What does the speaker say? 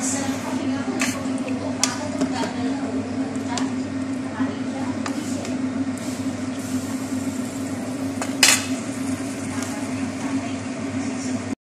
myself